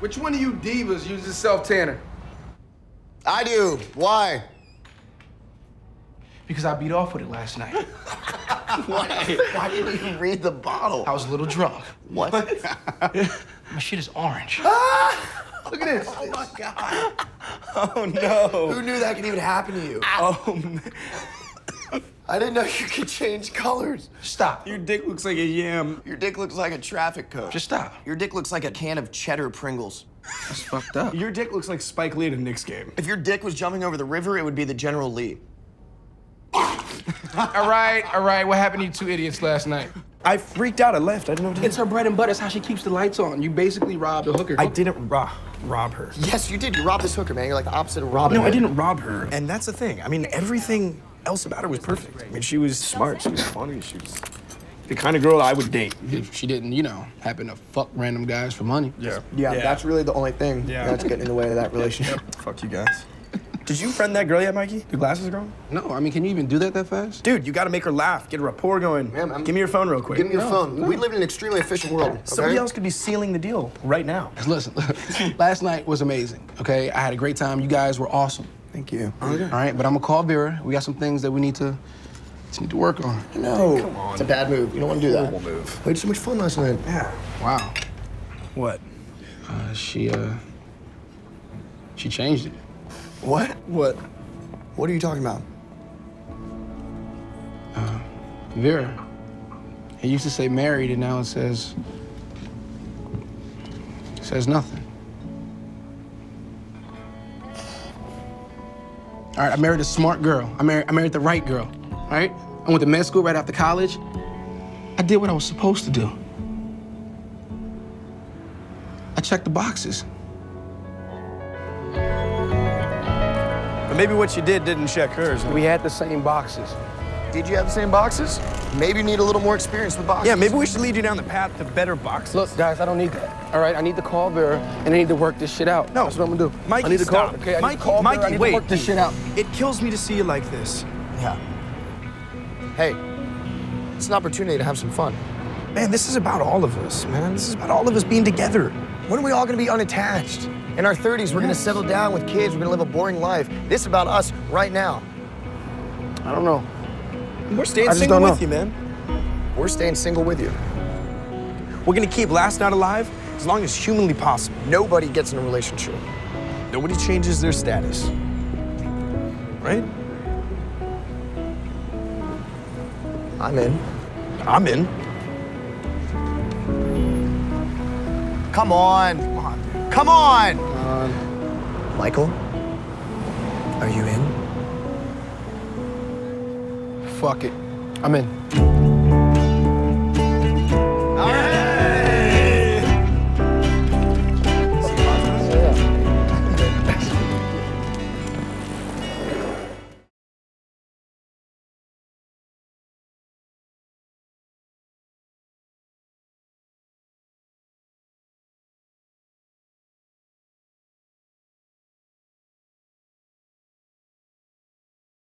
Which one of you divas uses self tanner? I do. Why? Because I beat off with it last night. Why? Why didn't you read the bottle? I was a little drunk. What? My shit is orange. Ah! Look at this. oh my god. Oh no. Who knew that could even happen to you? Oh man. I didn't know you could change colors. Stop. Your dick looks like a yam. Your dick looks like a traffic cone. Just stop. Your dick looks like a can of cheddar Pringles. That's fucked up. Your dick looks like Spike Lee in a Knicks game. If your dick was jumping over the river, it would be the General Lee. All right, all right. What happened to you two idiots last night? I freaked out. I left. I didn't know what to do. It's her bread and butter. It's how she keeps the lights on. You basically robbed a hooker. I didn't rob, rob her. Yes, you did. You robbed this hooker, man. You're like the opposite of Robin. No, I didn't rob her. And that's the thing. I mean, everything else about her was perfect. I mean, she was smart. She was funny. She was the kind of girl I would date. If she didn't, you know, happen to fuck random guys for money. Yeah. Yeah, that's really the only thing Yeah. that's getting in the way of that relationship. Fuck you guys. Did you friend that girl yet, Mikey? The glasses girl? No, I mean, can you even do that that fast? Dude, you gotta make her laugh. Get a rapport going. Yeah, man. Give me your phone real quick. Give me your phone. We live in an extremely efficient world. Okay? Somebody else could be sealing the deal right now. Listen, last night was amazing. Okay, I had a great time. You guys were awesome. Thank you. All right, but I'm gonna call Vera. We got some things that we need to just need to work on. No. Come on. It's a bad move. You don't want to do that. Horrible move. We had so much fun last night. Yeah. Wow. What? Uh, she uh, she changed it. What? What? What are you talking about? Vera. It used to say married, and now it says it says nothing. All right, I married a smart girl. I married I married the right girl. All right, I went to med school right after college. I did what I was supposed to do. I checked the boxes. But maybe what you did didn't check hers. We had the same boxes. Did you have the same boxes? Maybe you need a little more experience with boxes. Yeah, maybe we should lead you down the path to better boxes. Look, guys, I don't need that. All right, I need the call Vera and I need to work this shit out. No. That's what I'm gonna do. Mikey, I need to stop. call. Okay, I need Mikey, to call Mikey, Vera. I need wait. to work this shit out. It kills me to see you like this. Yeah. Hey, it's an opportunity to have some fun. Man, this is about all of us, man. This is about all of us being together. When are we all gonna be unattached? In our 30s, we're gonna settle down with kids, we're gonna live a boring life. This is about us right now. I don't know. We're staying single with you, man. We're staying single with you. We're gonna keep last night alive as long as humanly possible. Nobody gets in a relationship. Nobody changes their status. Right? I'm in. I'm in. Come on. Come on. Come on. Michael, are you in? Fuck it. I'm in.